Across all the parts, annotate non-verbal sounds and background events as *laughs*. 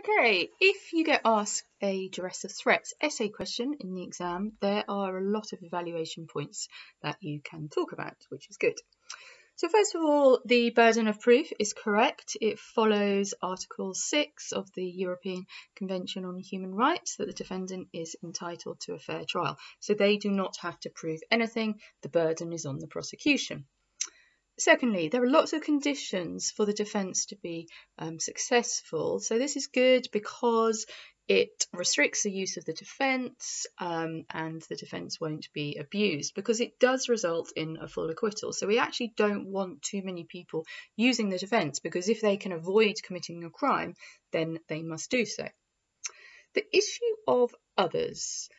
Okay, if you get asked a duress of threats essay question in the exam, there are a lot of evaluation points that you can talk about, which is good. So first of all, the burden of proof is correct. It follows Article 6 of the European Convention on Human Rights that the defendant is entitled to a fair trial. So they do not have to prove anything. The burden is on the prosecution. Secondly, there are lots of conditions for the defence to be um, successful. So this is good because it restricts the use of the defence um, and the defence won't be abused because it does result in a full acquittal. So we actually don't want too many people using the defence because if they can avoid committing a crime, then they must do so. The issue of others.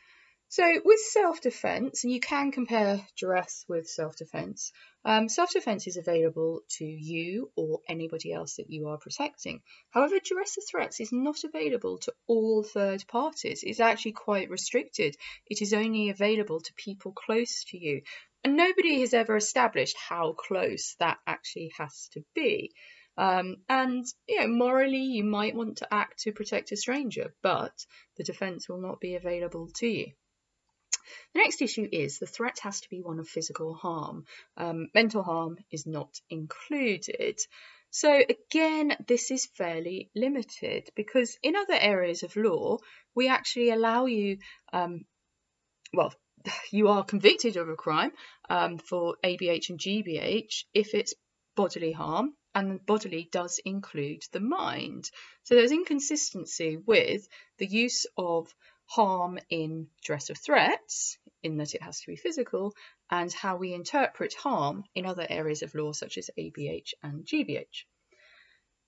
So with self-defence, and you can compare duress with self-defence, um, self-defence is available to you or anybody else that you are protecting. However, duress of threats is not available to all third parties. It's actually quite restricted. It is only available to people close to you. And nobody has ever established how close that actually has to be. Um, and you know, morally, you might want to act to protect a stranger, but the defence will not be available to you. The next issue is the threat has to be one of physical harm. Um, mental harm is not included. So again, this is fairly limited because in other areas of law, we actually allow you, um, well, *laughs* you are convicted of a crime um, for ABH and GBH if it's bodily harm, and bodily does include the mind. So there's inconsistency with the use of harm in duress of threats, in that it has to be physical, and how we interpret harm in other areas of law such as ABH and GBH.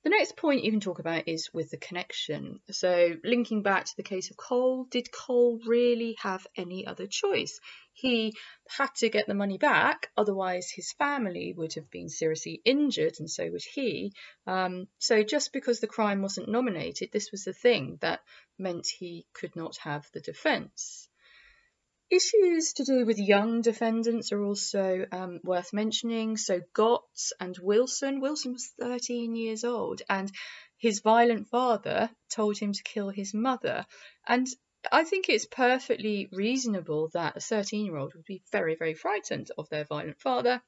The next point you can talk about is with the connection. So, linking back to the case of Cole, did Cole really have any other choice? He had to get the money back, otherwise, his family would have been seriously injured, and so would he. Um, so, just because the crime wasn't nominated, this was the thing that meant he could not have the defence. Issues to do with young defendants are also um, worth mentioning. So Gotts and Wilson. Wilson was 13 years old, and his violent father told him to kill his mother. And I think it's perfectly reasonable that a 13 year old would be very, very frightened of their violent father.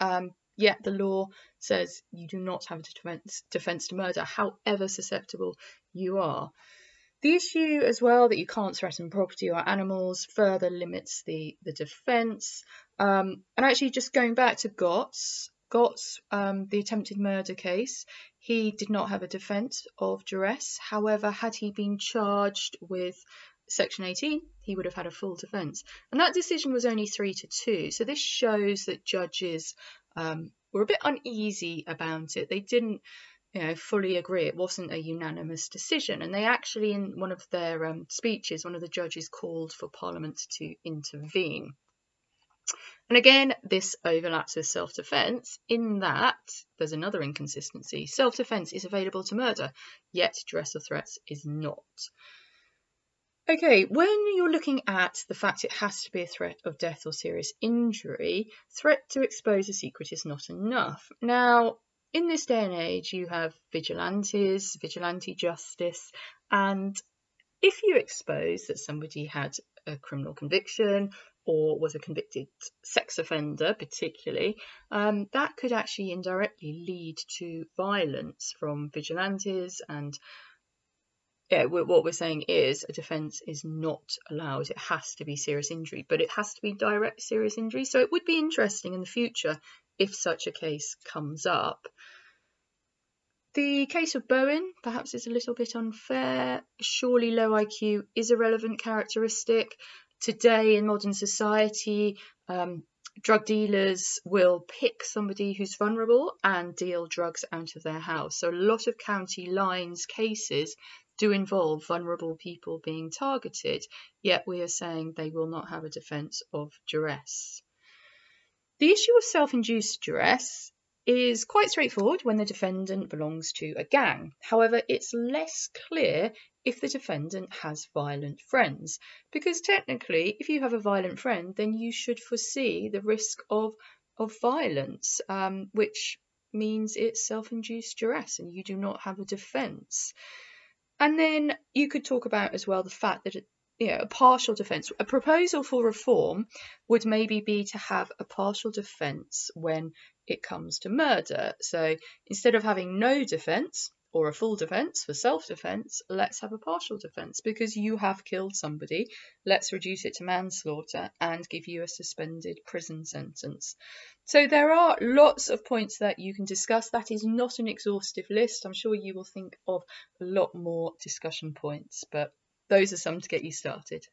Um, yet the law says you do not have a defense, defense to murder, however susceptible you are. The issue as well that you can't threaten property or animals further limits the, the defence. Um, and actually, just going back to Gotts, Gotts, um, the attempted murder case, he did not have a defence of duress. However, had he been charged with Section 18, he would have had a full defence. And that decision was only 3 to 2. So this shows that judges um, were a bit uneasy about it. They didn't you know, fully agree. It wasn't a unanimous decision. And they actually, in one of their um, speeches, one of the judges called for Parliament to intervene. And again, this overlaps with self defence in that there's another inconsistency. Self defence is available to murder, yet duress of threats is not. Okay, when you're looking at the fact it has to be a threat of death or serious injury, threat to expose a secret is not enough. Now, in this day and age, you have vigilantes, vigilante justice, and if you expose that somebody had a criminal conviction or was a convicted sex offender, particularly, um, that could actually indirectly lead to violence from vigilantes. And yeah, what we're saying is a defence is not allowed. It has to be serious injury, but it has to be direct serious injury. So it would be interesting in the future if such a case comes up. The case of Bowen perhaps is a little bit unfair. Surely low IQ is a relevant characteristic. Today in modern society, um, drug dealers will pick somebody who's vulnerable and deal drugs out of their house. So a lot of county lines cases do involve vulnerable people being targeted, yet we are saying they will not have a defence of duress. The issue of self-induced duress is quite straightforward when the defendant belongs to a gang. However, it's less clear if the defendant has violent friends, because technically, if you have a violent friend, then you should foresee the risk of, of violence, um, which means it's self induced duress and you do not have a defence. And then you could talk about as well the fact that you know, a partial defence. A proposal for reform would maybe be to have a partial defence when it comes to murder. So instead of having no defence or a full defence for self defence, let's have a partial defence because you have killed somebody. Let's reduce it to manslaughter and give you a suspended prison sentence. So there are lots of points that you can discuss. That is not an exhaustive list. I'm sure you will think of a lot more discussion points, but those are some to get you started.